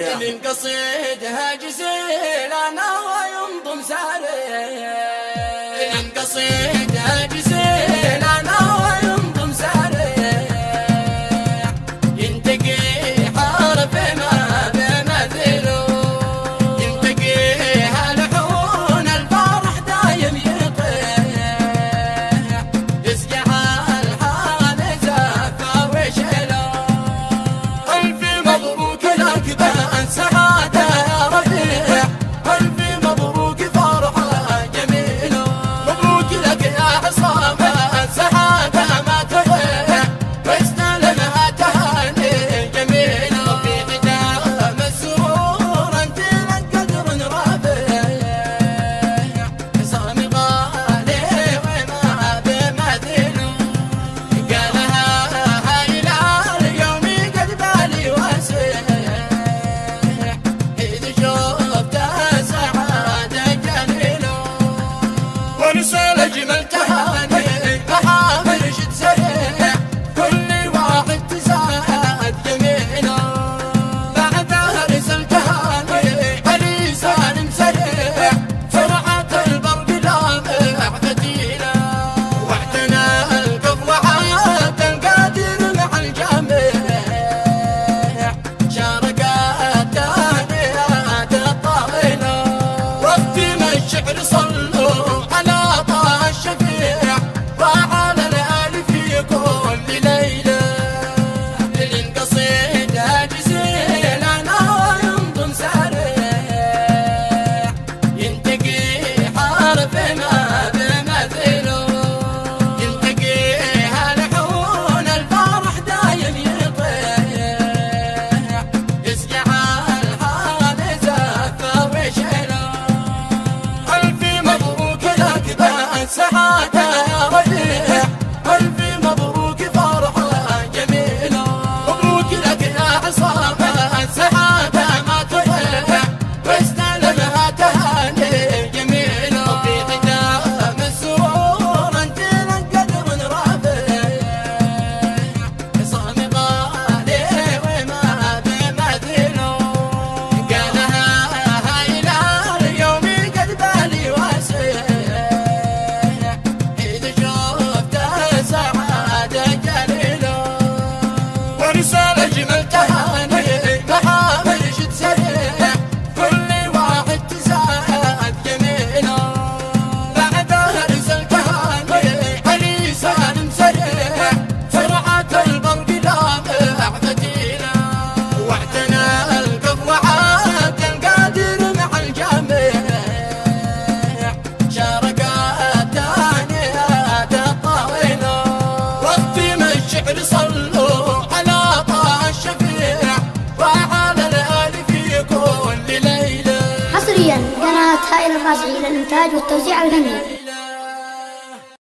من القصيد هاجسين أنا وينضم سالي القصيد mata. الخاص إلى الإنتاج والتوزيع الفني